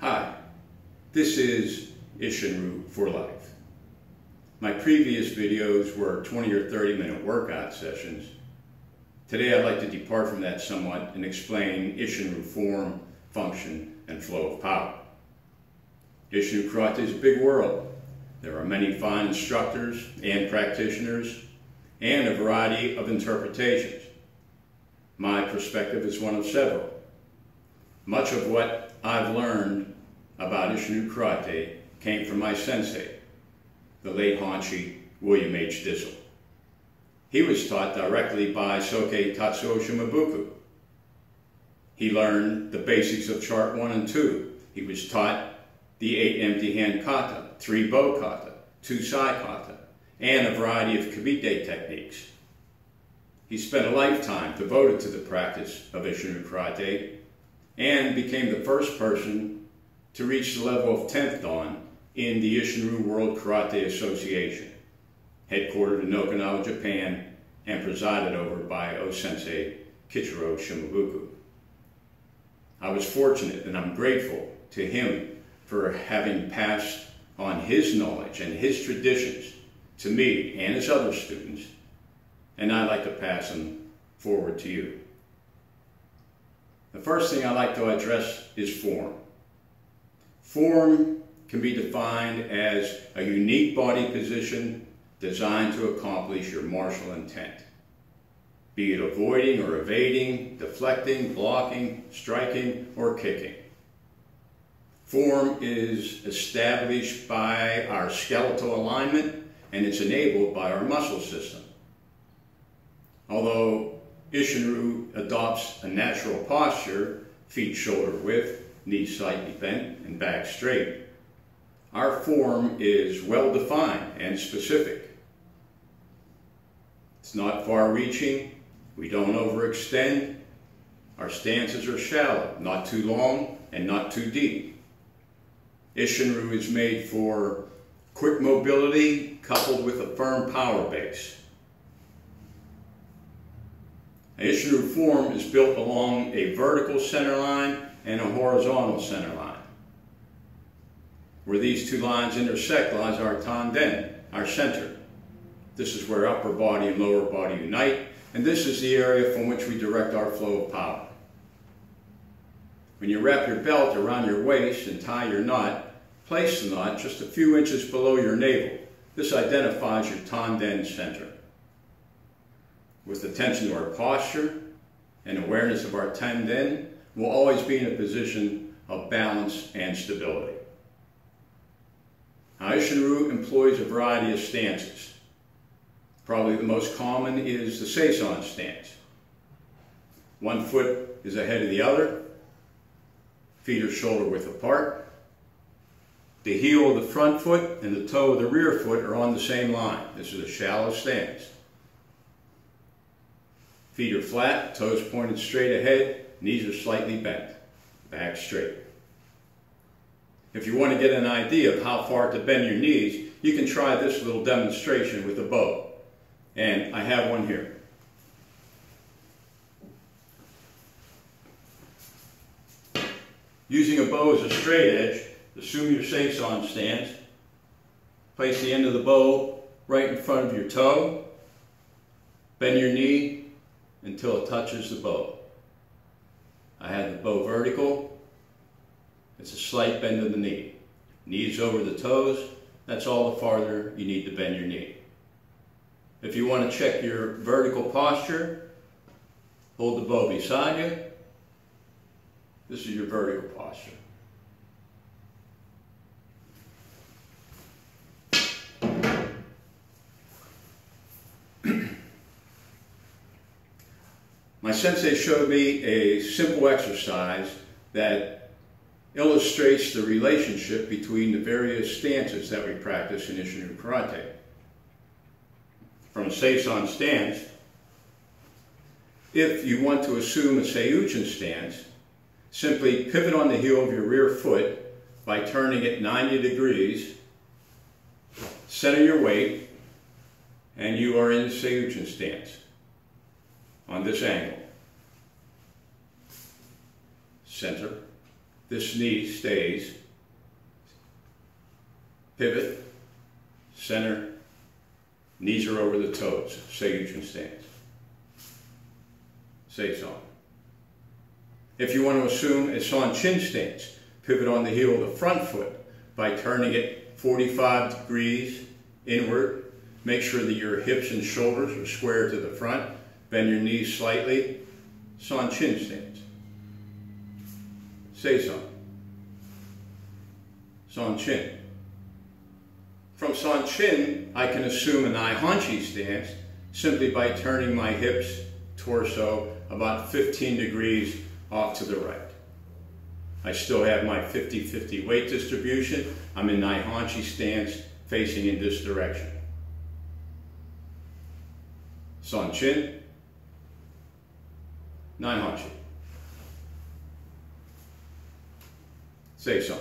Hi, this is Isshinryu for Life. My previous videos were 20 or 30 minute workout sessions. Today I'd like to depart from that somewhat and explain Isshinryu form, function, and flow of power. Isshinryu Karate is a big world. There are many fine instructors and practitioners and a variety of interpretations. My perspective is one of several. Much of what I've learned about Isshinryu Karate came from my sensei, the late Hanshi William H. Duessel. He was taught directly by Soke Tatsuo Shimabuku. He learned the basics of Chart 1 and 2. He was taught the eight empty hand kata, three bow kata, two sai kata, and a variety of kibite techniques. He spent a lifetime devoted to the practice of Isshinryu Karate and became the first person to reach the level of 10th Dan in the Isshinryu World Karate Association, headquartered in Okinawa, Japan, and presided over by O-sensei Kichiro Shimabuku. I was fortunate and I'm grateful to him for having passed on his knowledge and his traditions to me and his other students, and I'd like to pass them forward to you. The first thing I'd like to address is form. Form can be defined as a unique body position designed to accomplish your martial intent, be it avoiding or evading, deflecting, blocking, striking, or kicking. Form is established by our skeletal alignment and it's enabled by our muscle system. Although Isshinryu adopts a natural posture, feet shoulder width, knees slightly bent, and back straight, our form is well defined and specific. It's not far reaching, we don't overextend, our stances are shallow, not too long and not too deep. Isshinryu is made for quick mobility coupled with a firm power base. A Isshinryu form is built along a vertical center line and a horizontal center line. Where these two lines intersect lies our tanden, our center. This is where upper body and lower body unite, and this is the area from which we direct our flow of power. When you wrap your belt around your waist and tie your knot, place the knot just a few inches below your navel. This identifies your tanden center with attention to our posture and awareness of our tanden, we'll always be in a position of balance and stability. Now, Isshinryu employs a variety of stances. Probably the most common is the Seisan stance. One foot is ahead of the other, feet are shoulder width apart. The heel of the front foot and the toe of the rear foot are on the same line. This is a shallow stance. Feet are flat, toes pointed straight ahead, knees are slightly bent, back straight. If you want to get an idea of how far to bend your knees, you can try this little demonstration with a bow. And I have one here. Using a bow as a straight edge, assume your Seisan stance. Place the end of the bow right in front of your toe. Bend your knee until it touches the bow. I have the bow vertical. It's a slight bend of the knee. Knees over the toes. That's all the farther you need to bend your knee. If you want to check your vertical posture, hold the bow beside you. This is your vertical posture. My sensei showed me a simple exercise that illustrates the relationship between the various stances that we practice in Isshinryu Karate. From a Seisan stance, if you want to assume a Seiunchin stance, simply pivot on the heel of your rear foot by turning it 90 degrees, center your weight, and you are in the Seiunchin stance on this angle. Center, This knee stays. Pivot, center, knees are over the toes. Seiyu stance. Seisan. If you want to assume a San Chin stance, pivot on the heel of the front foot by turning it 45 degrees inward. Make sure that your hips and shoulders are square to the front. Bend your knees slightly. San Chin stance. Seisan. San Chin. From San Chin, I can assume an a Naihanchi stance simply by turning my hips, torso about 15 degrees off to the right. I still have my 50-50 weight distribution. I'm in Naihanchi stance facing in this direction. San Chin, Seisan.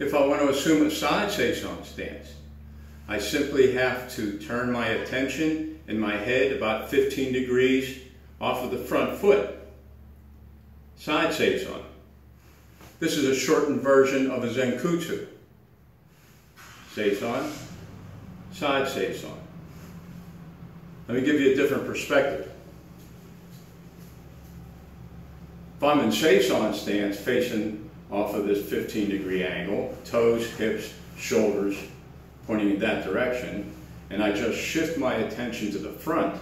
If I want to assume a side Seisan stance, I simply have to turn my attention in my head about 15 degrees off of the front foot. Side Seisan. This is a shortened version of a Zenkutsu. Seisan, side Seisan. Let me give you a different perspective. If I'm in Seisan stance facing off of this 15 degree angle, toes, hips, shoulders pointing in that direction, and I just shift my attention to the front,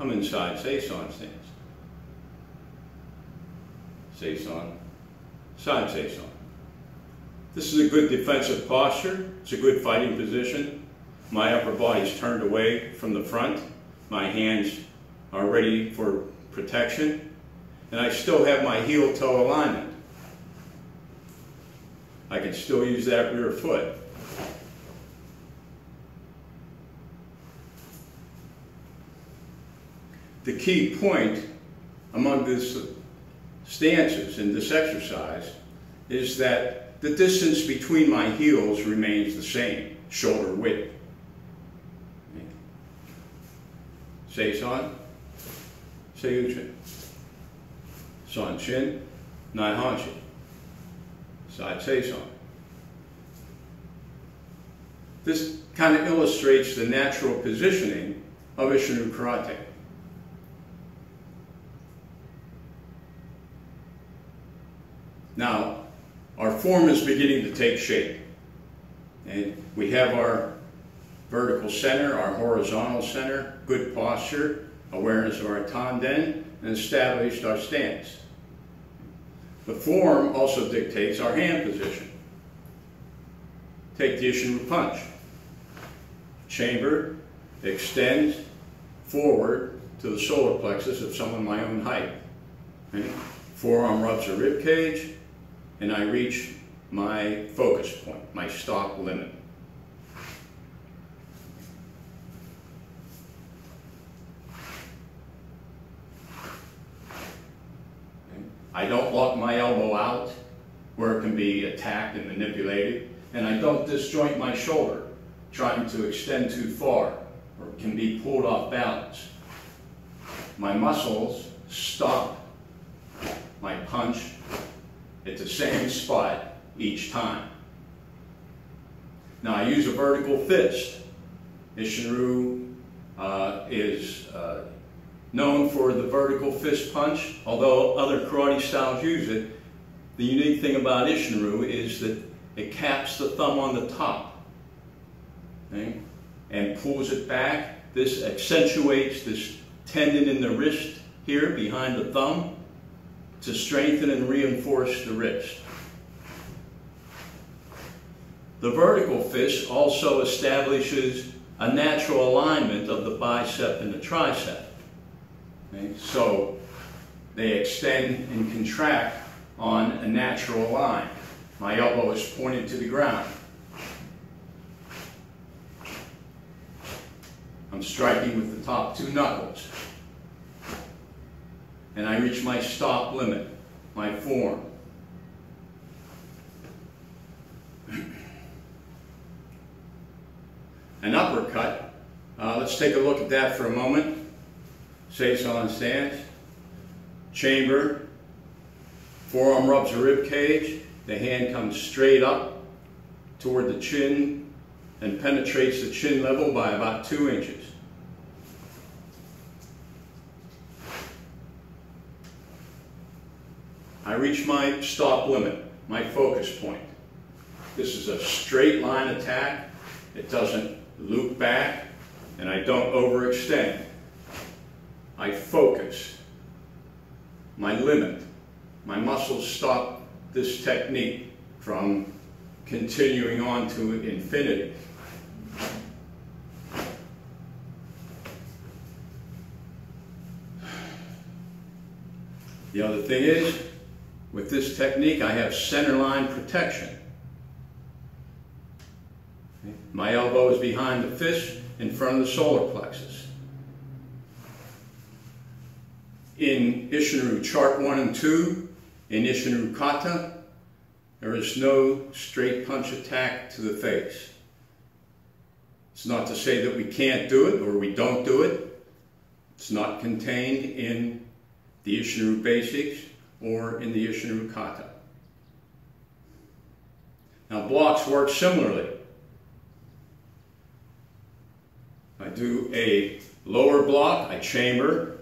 I'm inside Seisan stance. Seisan, side Seisan. This is a good defensive posture. It's a good fighting position. My upper body's turned away from the front. My hands are ready for protection. And I still have my heel-toe alignment. I can still use that rear foot. The key point among these stances in this exercise is that the distance between my heels remains the same, shoulder width. Seisan, Seiunchin. San Chin, Naihanchi. Side Seisan. This kind of illustrates the natural positioning of Isshin-ryu Karate. Now, our form is beginning to take shape. And we have our vertical center, our horizontal center, good posture, awareness of our tanden, and established our stance. The form also dictates our hand position. Take the Isshin-ryu punch. Chamber, extend forward to the solar plexus of someone my own height. Okay? Forearm rubs the rib cage, and I reach my focus point, my stop limit. Don't lock my elbow out where it can be attacked and manipulated, and I don't disjoint my shoulder trying to extend too far or can be pulled off balance. My muscles stop my punch at the same spot each time. Now I use a vertical fist. Isshin-ryu uh, is uh, known for the vertical fist punch, although other karate styles use it. The unique thing about Isshin-ryu is that it caps the thumb on the top okay, and pulls it back. This accentuates this tendon in the wrist here behind the thumb to strengthen and reinforce the wrist. The vertical fist also establishes a natural alignment of the bicep and the tricep. Okay? So they extend and contract on a natural line. My elbow is pointed to the ground. I'm striking with the top two knuckles and I reach my stop limit, my form. An uppercut, uh, let's take a look at that for a moment. Seisan stance, chamber, Forearm rubs the rib cage. The hand comes straight up toward the chin and penetrates the chin level by about two inches. I reach my stop limit, my focus point. This is a straight line attack. It doesn't loop back, and I don't overextend. I focus. My limit. My muscles stop this technique from continuing on to infinity. The other thing is, with this technique, I have center line protection. My elbow is behind the fist in front of the solar plexus. In Isshinryu Chart 1 and 2, in Isshinryu Kata, there is no straight punch attack to the face. It's not to say that we can't do it or we don't do it. It's not contained in the Isshinryu Basics or in the Isshinryu Kata. Now blocks work similarly. I do a lower block, I chamber,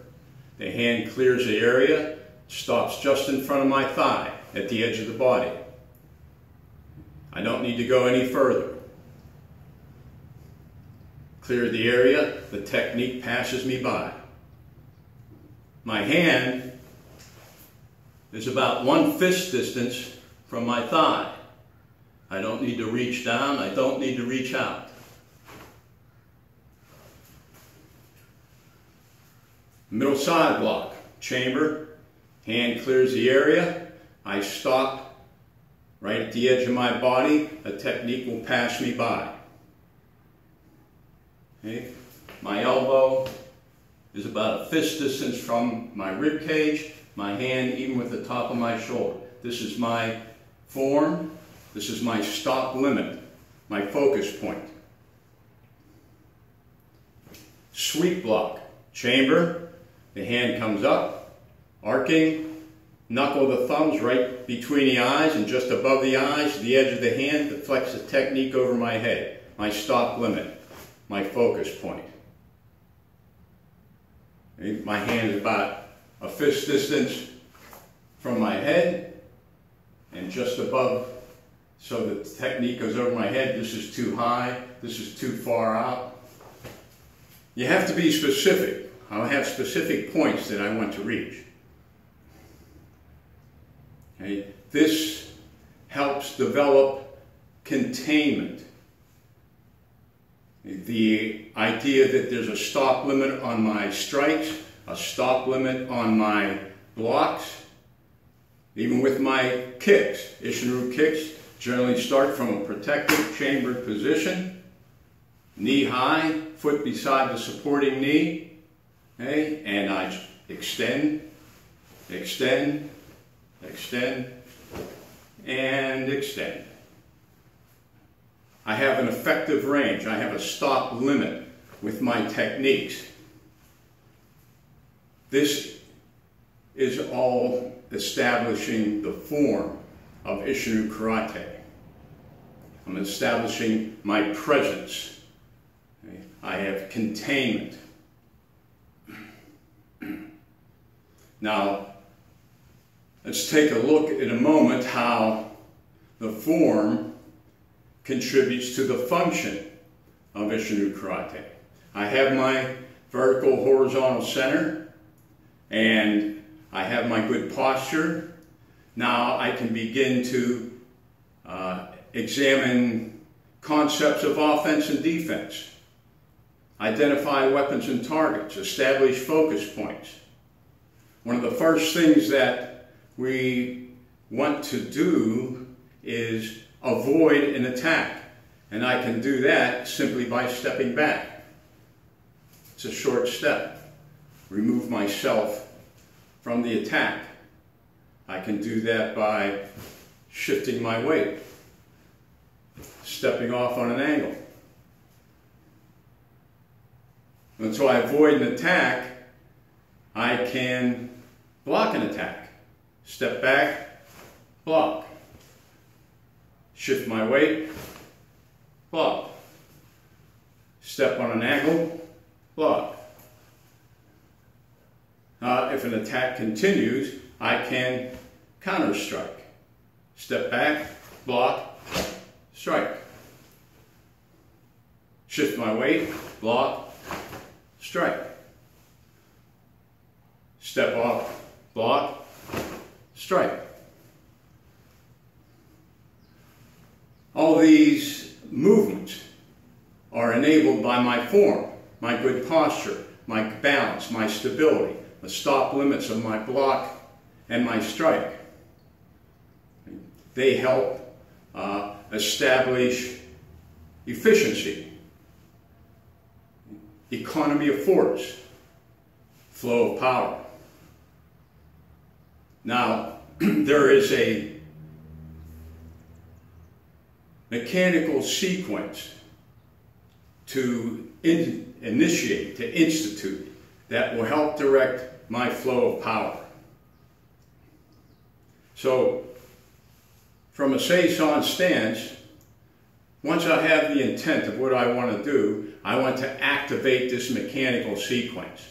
the hand clears the area, stops just in front of my thigh at the edge of the body. I don't need to go any further. Clear the area, the technique passes me by. My hand is about one fist distance from my thigh. I don't need to reach down, I don't need to reach out. Middle side block, chamber, hand clears the area, I stop right at the edge of my body, a technique will pass me by. Okay. My elbow is about a fist distance from my rib cage, my hand even with the top of my shoulder. This is my form, this is my stop limit, my focus point. Sweep block, chamber, the hand comes up, arcing, knuckle the thumbs right between the eyes and just above the eyes, the edge of the hand to flex the technique over my head. My stop limit, my focus point. My hand is about a fist distance from my head and just above so the technique goes over my head. This is too high, this is too far out. You have to be specific. I'll have specific points that I want to reach. Okay? This helps develop containment. The idea that there's a stop limit on my strikes, a stop limit on my blocks, even with my kicks. Isshinryu kicks generally start from a protected chambered position, knee high, foot beside the supporting knee, Okay, and I extend, extend, extend, and extend. I have an effective range. I have a stop limit with my techniques. This is all establishing the form of Isshinryu Karate. I'm establishing my presence. I have containment. Now, let's take a look in a moment how the form contributes to the function of Isshinryu Karate. I have my vertical horizontal center and I have my good posture. Now I can begin to uh, examine concepts of offense and defense, identify weapons and targets, establish focus points, one of the first things that we want to do is avoid an attack. And I can do that simply by stepping back. It's a short step. Remove myself from the attack. I can do that by shifting my weight, stepping off on an angle. And so I avoid an attack, I can block an attack. Step back, block. Shift my weight, block. Step on an angle, block. Uh, if an attack continues, I can counter strike. Step back, block, strike. Shift my weight, block, strike. Step off, block, strike. All these movements are enabled by my form, my good posture, my balance, my stability, the stop limits of my block and my strike. They help uh, establish efficiency, economy of force, flow of power. Now, there is a mechanical sequence to in, initiate, to institute, that will help direct my flow of power. So, from a Seishan stance, once I have the intent of what I want to do, I want to activate this mechanical sequence.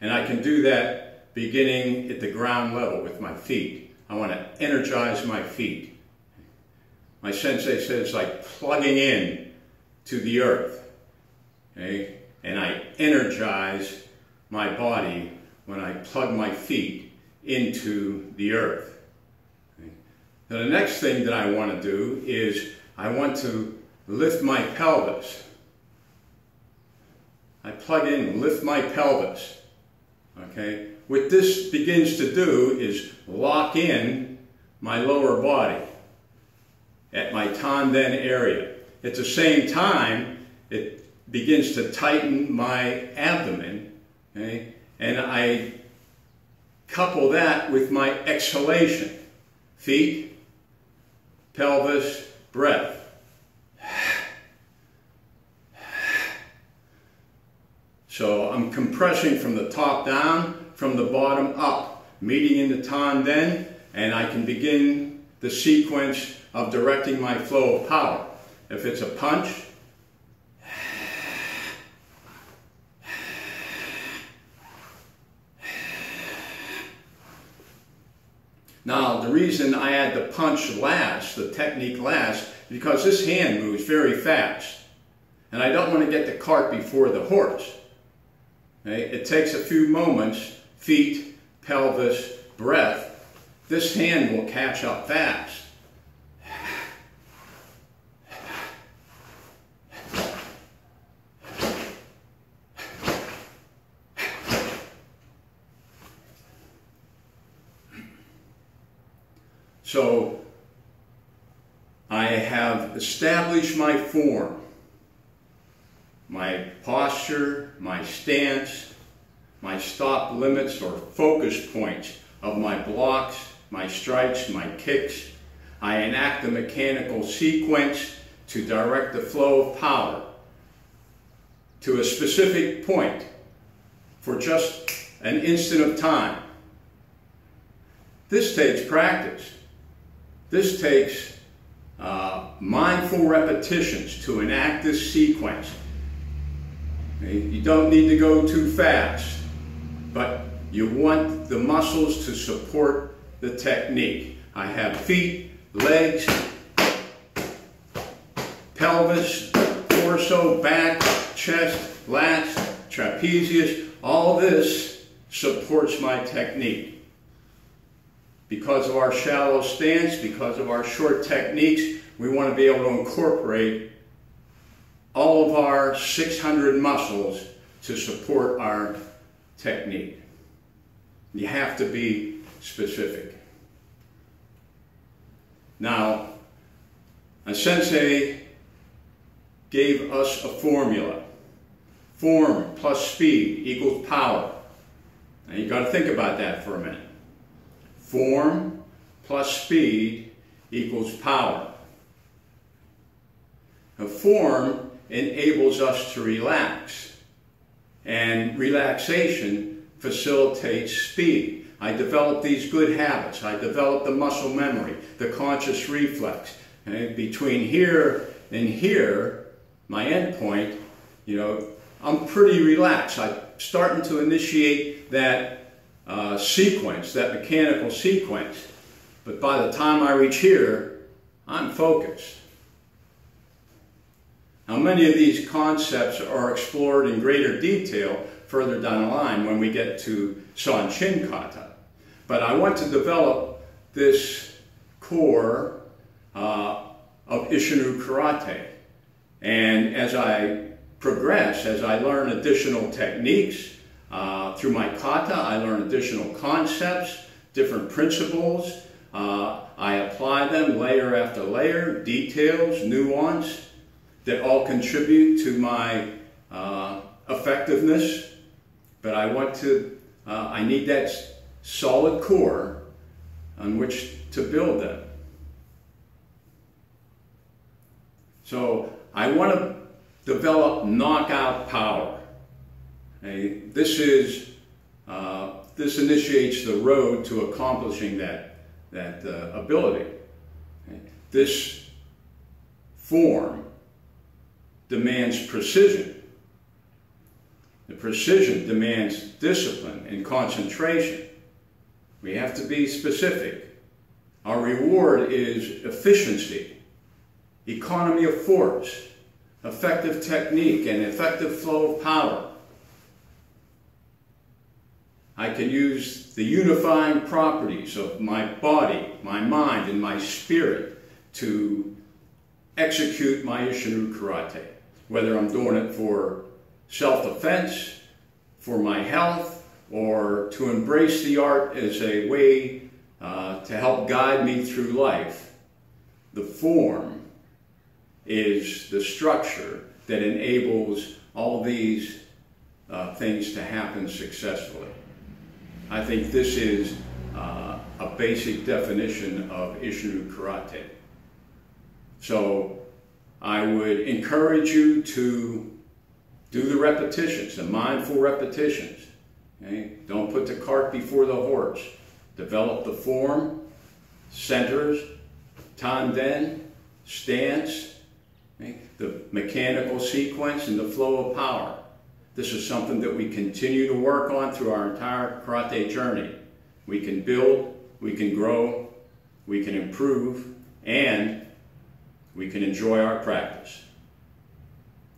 And I can do that beginning at the ground level with my feet. I want to energize my feet. My sensei says it's like plugging in to the earth. Okay? And I energize my body when I plug my feet into the earth. Okay? Now the next thing that I want to do is I want to lift my pelvis. I plug in lift my pelvis. Okay? What this begins to do is lock in my lower body at my tanden area. At the same time, it begins to tighten my abdomen, okay? and I couple that with my exhalation. Feet, pelvis, breath. So I'm compressing from the top down, from the bottom up, meeting in the tanden, and I can begin the sequence of directing my flow of power. If it's a punch, Now, the reason I add the punch last, the technique last, because this hand moves very fast. And I don't want to get the cart before the horse. Okay? It takes a few moments, feet, pelvis, breath. This hand will catch up fast. So I have established my form, my posture, my stance, my stop limits or focus points of my blocks, my strikes, my kicks. I enact the mechanical sequence to direct the flow of power to a specific point for just an instant of time. This takes practice. This takes uh, mindful repetitions to enact this sequence. You don't need to go too fast, but you want the muscles to support the technique. I have feet, legs, pelvis, torso, back, chest, lats, trapezius. All this supports my technique because of our shallow stance, because of our short techniques, we want to be able to incorporate all of our 600 muscles to support our technique. You have to be specific. Now, a sensei gave us a formula. Form plus speed equals power. Now you got to think about that for a minute. Form plus speed equals power. A form enables us to relax, and relaxation facilitates speed. I develop these good habits. I develop the muscle memory, the conscious reflex. Between here and here, my end point, you know, I'm pretty relaxed. I'm starting to initiate that uh, sequence, that mechanical sequence. But by the time I reach here, I'm focused. Now, many of these concepts are explored in greater detail further down the line when we get to San Chin Kata. But I want to develop this core uh, of Isshin-ryu Karate. And as I progress, as I learn additional techniques, uh, through my kata, I learn additional concepts, different principles. Uh, I apply them layer after layer, details, nuance, that all contribute to my uh, effectiveness. But I want to, uh, I need that solid core on which to build them. So I want to develop knockout power. Okay? This is uh, this initiates the road to accomplishing that that uh, ability. Okay? This form demands precision. The precision demands discipline and concentration. We have to be specific. Our reward is efficiency, economy of force, effective technique, and effective flow of power. I can use the unifying properties of my body, my mind, and my spirit to execute my Isshin-ryu Karate. Whether I'm doing it for self-defense, for my health, or to embrace the art as a way uh, to help guide me through life. The form is the structure that enables all these uh, things to happen successfully. I think this is uh, a basic definition of Isshin-ryu Karate. So I would encourage you to do the repetitions, the mindful repetitions. Okay? Don't put the cart before the horse. Develop the form, centers, tanden, stance, okay? the mechanical sequence, and the flow of power. This is something that we continue to work on through our entire karate journey. We can build, we can grow, we can improve, and we can enjoy our practice.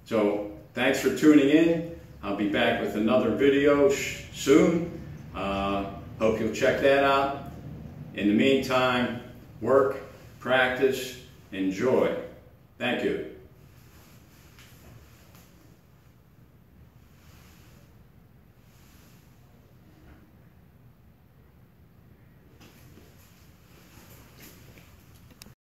So thanks for tuning in. I'll be back with another video soon. Uh, hope you'll check that out. In the meantime, work, practice, enjoy. Thank you.